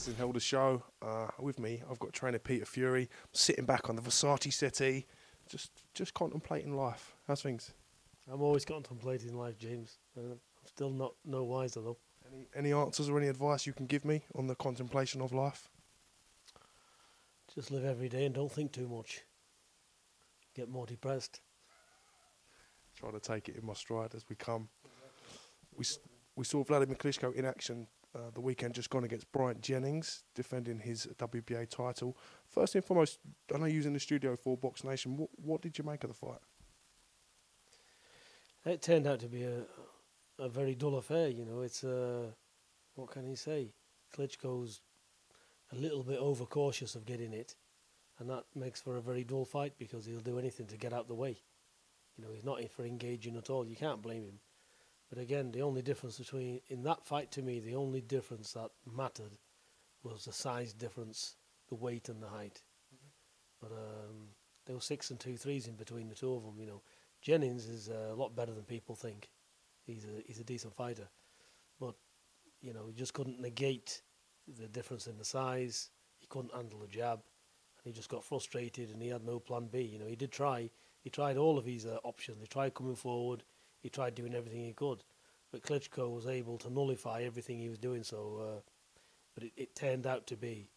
Tyson held a show uh, with me. I've got trainer Peter Fury sitting back on the Versace settee, just just contemplating life. How's things? I'm always contemplating life, James. Uh, I'm still not no wiser though. Any any answers or any advice you can give me on the contemplation of life? Just live every day and don't think too much. Get more depressed. Try to take it in my stride as we come. We we saw Vladimir Klitschko in action uh, the weekend just gone against Bryant Jennings, defending his WBA title. First and foremost, I know you was in the studio for Box Nation. What what did you make of the fight? It turned out to be a a very dull affair. You know, it's uh, what can he say? Klitschko's a little bit overcautious of getting it, and that makes for a very dull fight because he'll do anything to get out the way. You know, he's not for engaging at all. You can't blame him. But again, the only difference between in that fight to me, the only difference that mattered was the size difference, the weight and the height. But um, there were six and two threes in between the two of them. You know, Jennings is a lot better than people think. He's a he's a decent fighter, but you know he just couldn't negate the difference in the size. He couldn't handle the jab, and he just got frustrated, and he had no plan B. You know, he did try. He tried all of his uh, options. He tried coming forward. He tried doing everything he could, but Klitschko was able to nullify everything he was doing. So, uh, but it, it turned out to be,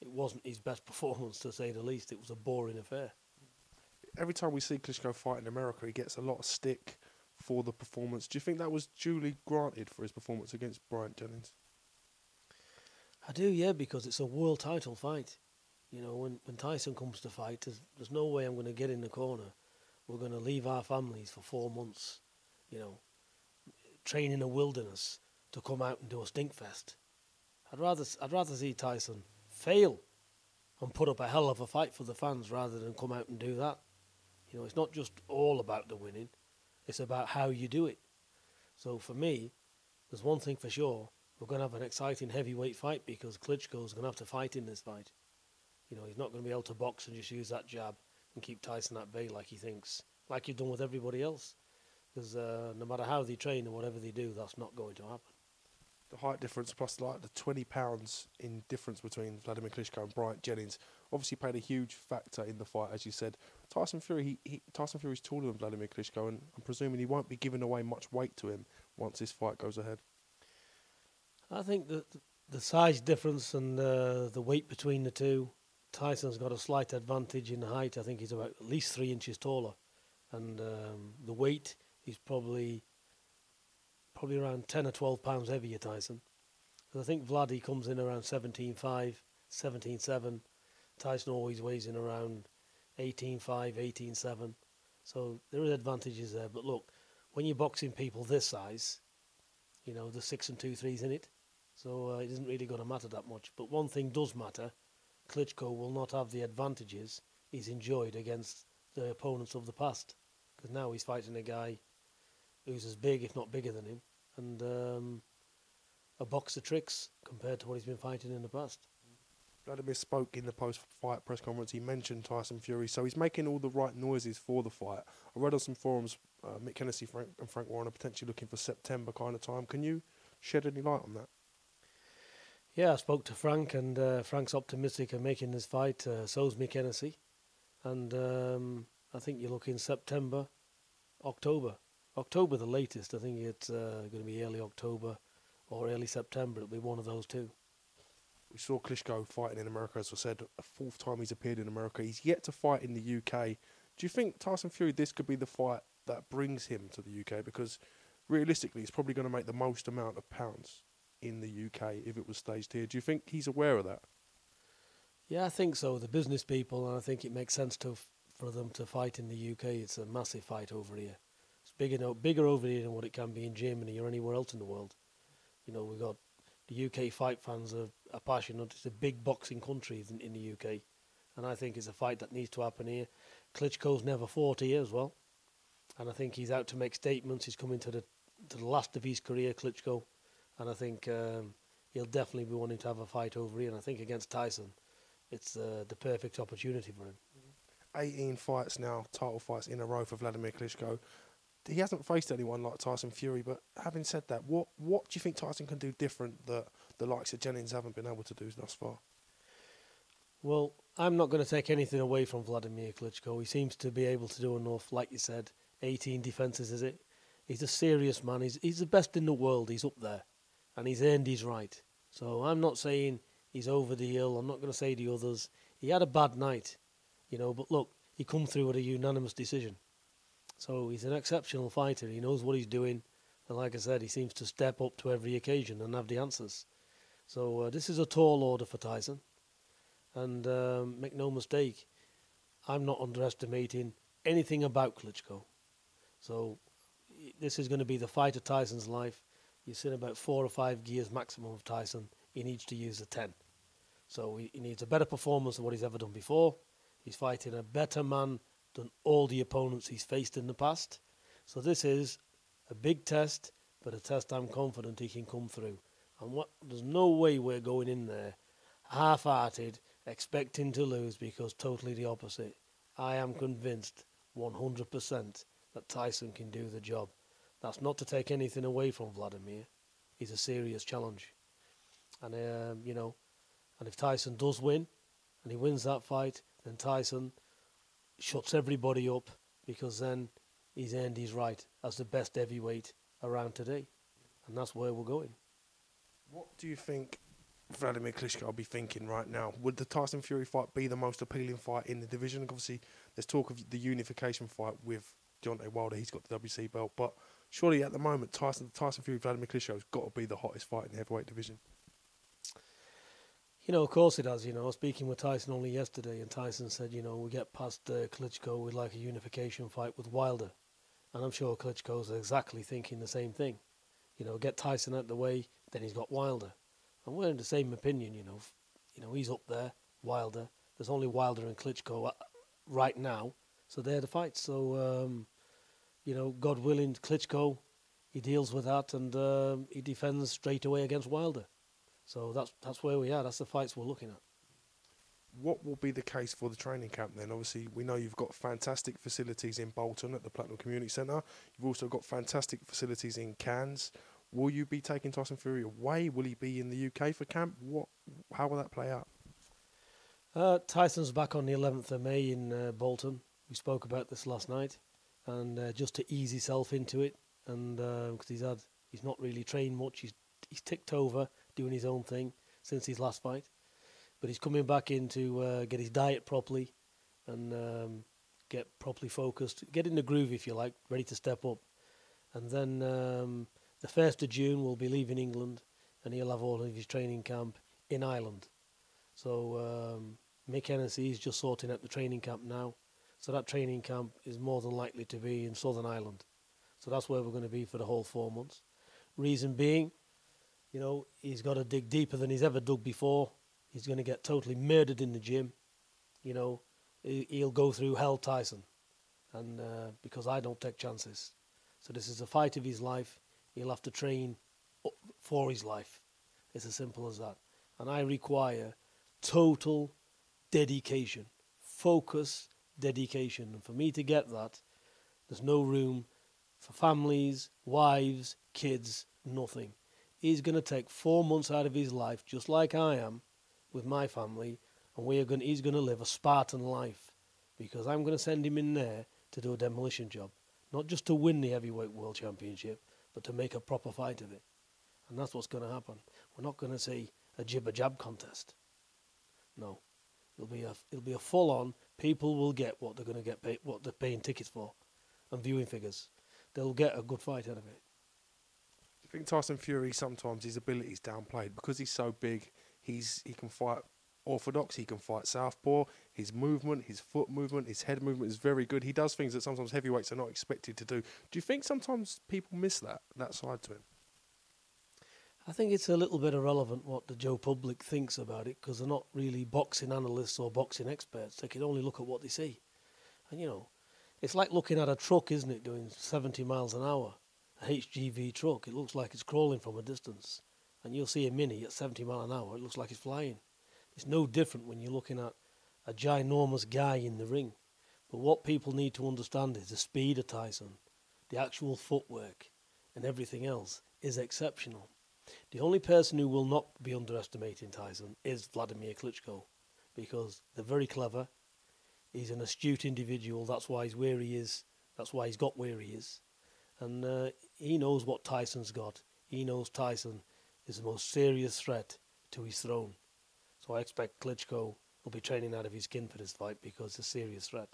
it wasn't his best performance to say the least. It was a boring affair. Every time we see Klitschko fight in America, he gets a lot of stick for the performance. Do you think that was duly granted for his performance against Bryant Jennings? I do, yeah, because it's a world title fight. You know, when, when Tyson comes to fight, there's, there's no way I'm going to get in the corner. We're going to leave our families for four months, you know, train in the wilderness to come out and do a stinkfest. I'd rather I'd rather see Tyson fail and put up a hell of a fight for the fans rather than come out and do that. You know, it's not just all about the winning; it's about how you do it. So for me, there's one thing for sure: we're going to have an exciting heavyweight fight because Klitschko's going to have to fight in this fight. You know, he's not going to be able to box and just use that jab and keep Tyson at bay like he thinks, like he's done with everybody else. Because uh, no matter how they train and whatever they do, that's not going to happen. The height difference plus like the 20 pounds in difference between Vladimir Klitschko and Bryant Jennings obviously played a huge factor in the fight, as you said. Tyson Fury, he, he, Tyson Fury's taller than Vladimir Klitschko, and I'm presuming he won't be giving away much weight to him once this fight goes ahead. I think that the size difference and uh, the weight between the two, Tyson's got a slight advantage in height. I think he's about at least three inches taller, and um, the weight he's probably probably around ten or twelve pounds heavier. Tyson, 'Cause I think Vlad he comes in around 17.5, 17.7. Tyson always weighs in around 18.5, 18.7. So there are advantages there. But look, when you're boxing people this size, you know, the six and two threes in it. So uh, it isn't really going to matter that much. But one thing does matter: Klitschko will not have the advantages he's enjoyed against the opponents of the past, because now he's fighting a guy who's as big, if not bigger than him, and um, a box of tricks compared to what he's been fighting in the past. Vladimir spoke in the post-fight press conference. He mentioned Tyson Fury, so he's making all the right noises for the fight. I read on some forums, uh, Mick Hennessy Frank, and Frank Warren are potentially looking for September kind of time. Can you shed any light on that? Yeah, I spoke to Frank, and uh, Frank's optimistic of making this fight. Uh, so's Mick Hennessy. And um, I think you're looking September, October. October the latest. I think it's uh, going to be early October or early September. It'll be one of those two. We saw Klitschko fighting in America, as I said, a fourth time he's appeared in America. He's yet to fight in the UK. Do you think Tyson Fury, this could be the fight that brings him to the UK? Because realistically, he's probably going to make the most amount of pounds in the UK if it was staged here. Do you think he's aware of that? Yeah, I think so. The business people, and I think it makes sense to f- for them to fight in the UK. It's a massive fight over here. Bigger, bigger over here than what it can be in Germany or anywhere else in the world. You know, we've got the UK fight fans are, are passionate. It's a big boxing country in, in the UK, and I think it's a fight that needs to happen here. Klitschko's never fought here as well, and I think he's out to make statements. He's coming to the to the last of his career, Klitschko, and I think um, he'll definitely be wanting to have a fight over here. And I think against Tyson, it's uh, the perfect opportunity for him. 18 fights now, title fights in a row for Vladimir Klitschko. He hasn't faced anyone like Tyson Fury, but having said that, what what do you think Tyson can do different that the likes of Jennings haven't been able to do thus far. Well, I'm not going to take anything away from Vladimir Klitschko. He seems to be able to do enough. Like you said, 18 defences, is it? He's a serious man. He's, he's the best in the world. He's up there. And he's earned his right. So I'm not saying he's over the hill. I'm not going to say the others. He had a bad night, you know, but look, he come through with a unanimous decision. So he's an exceptional fighter. He knows what he's doing. And like I said, he seems to step up to every occasion and have the answers. So uh, this is a tall order for Tyson. And um, make no mistake, I'm not underestimating anything about Klitschko. So this is going to be the fight of Tyson's life. You've seen about four or five gears maximum of Tyson. He needs to use a 10. So he, he needs a better performance than what he's ever done before. He's fighting a better man than all the opponents he's faced in the past. So this is a big test, but a test I'm confident he can come through. And what, there's no way we're going in there half-hearted, expecting to lose because totally the opposite. I am convinced 100% that Tyson can do the job. That's not to take anything away from Vladimir. He's a serious challenge. And, um, you know, and if Tyson does win, and he wins that fight, then Tyson shuts everybody up because then he's earned his right as the best heavyweight around today. And that's where we're going. What do you think Vladimir Klitschko will be thinking right now? Would the Tyson Fury fight be the most appealing fight in the division? Obviously, there's talk of the unification fight with Deontay Wilder. He's got the WBC belt, but surely at the moment, Tyson Tyson Fury Vladimir Klitschko has got to be the hottest fight in the heavyweight division. You know, of course it has. You know, I was speaking with Tyson only yesterday, and Tyson said, you know, we get past uh, Klitschko, we'd like a unification fight with Wilder. And I'm sure Klitschko's exactly thinking the same thing. You know, get Tyson out the way, then he's got Wilder. And we're in the same opinion, you know. You know, he's up there, Wilder. There's only Wilder and Klitschko uh, right now, so they're the fights. So, um, you know, God willing, Klitschko, he deals with that and um, he defends straight away against Wilder. So that's that's where we are. That's the fights we're looking at. What will be the case for the training camp then? Obviously, we know you've got fantastic facilities in Bolton at the Platinum Community Centre. You've also got fantastic facilities in Cairns. Will you be taking Tyson Fury away? Will he be in the UK for camp? What? How will that play out? Uh, Tyson's back on the 11th of May in uh, Bolton. We spoke about this last night, and uh, just to ease himself into it, and because uh, he's had, he's not really trained much. He's he's ticked over doing his own thing since his last fight. But he's coming back in to uh, get his diet properly and um, get properly focused, get in the groove, if you like, ready to step up. And then um, the 1st of June, we'll be leaving England and he'll have all of his training camp in Ireland. So um, Mick Hennessy is just sorting out the training camp now. So that training camp is more than likely to be in Southern Ireland. So that's where we're going to be for the whole four months. Reason being, you know, he's got to dig deeper than he's ever dug before. He's going to get totally murdered in the gym. You know, he'll go through hell Tyson. And uh, because I don't take chances. So this is a fight of his life. He'll have to train for his life. It's as simple as that. And I require total dedication, focus, dedication. And for me to get that, there's no room for families, wives, kids, nothing he's going to take four months out of his life, just like I am with my family, and we are going. He's going to live a Spartan life because I'm going to send him in there to do a demolition job, not just to win the heavyweight world championship, but to make a proper fight of it. And that's what's going to happen. We're not going to see a jibber jab contest. No, it'll be a it'll be a full on. People will get what they're going to get paid, what they're paying tickets for, and viewing figures. They'll get a good fight out of it. I think Tyson Fury sometimes his ability is downplayed because he's so big. He's he can fight orthodox. He can fight southpaw. His movement, his foot movement, his head movement is very good. He does things that sometimes heavyweights are not expected to do. Do you think sometimes people miss that that side to him? I think it's a little bit irrelevant what the Joe public thinks about it because they're not really boxing analysts or boxing experts. They can only look at what they see, and you know, it's like looking at a truck, isn't it, doing 70 miles an hour a HGV truck. It looks like it's crawling from a distance. And you'll see a Mini at 70 mile an hour. It looks like it's flying. It's no different when you're looking at a ginormous guy in the ring. But what people need to understand is the speed of Tyson, the actual footwork, and everything else is exceptional. The only person who will not be underestimating Tyson is Vladimir Klitschko because they're very clever. He's an astute individual. That's why he's where he is. That's why he's got where he is. And uh, he knows what Tyson's got. He knows Tyson is the most serious threat to his throne. So I expect Klitschko will be training out of his skin for this fight because it's a serious threat.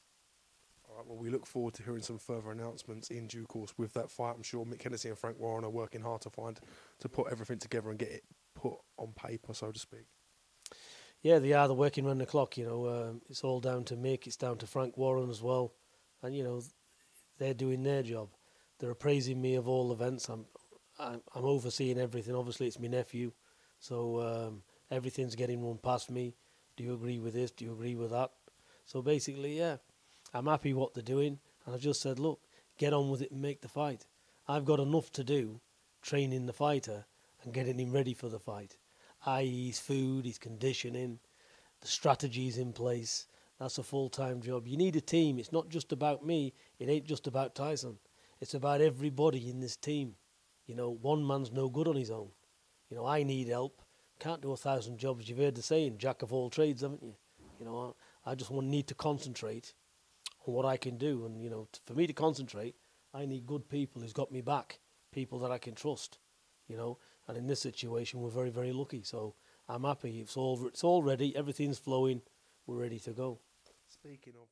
All right, well, we look forward to hearing some further announcements in due course with that fight. I'm sure Mick Hennessy and Frank Warren are working hard to find to put everything together and get it put on paper, so to speak. Yeah, they are. They're working round the clock. You know, um, it's all down to Mick. It's down to Frank Warren as well, and you know, they're doing their job. They're appraising me of all events. I'm, I'm, I'm overseeing everything. Obviously, it's my nephew, so um, everything's getting run past me. Do you agree with this? Do you agree with that? So basically, yeah, I'm happy what they're doing, and I've just said, look, get on with it and make the fight. I've got enough to do, training the fighter and getting him ready for the fight i.e., his food, his conditioning, the strategies in place. That's a full time job. You need a team. It's not just about me, it ain't just about Tyson. It's about everybody in this team. You know, one man's no good on his own. You know, I need help. Can't do a thousand jobs. You've heard the saying, jack of all trades, haven't you? You know, I, just want need to concentrate on what I can do. And, you know, t- for me to concentrate, I need good people who's got me back, people that I can trust, you know. And in this situation, we're very, very lucky. So I'm happy. It's all it's all ready. Everything's flowing. We're ready to go. Speaking of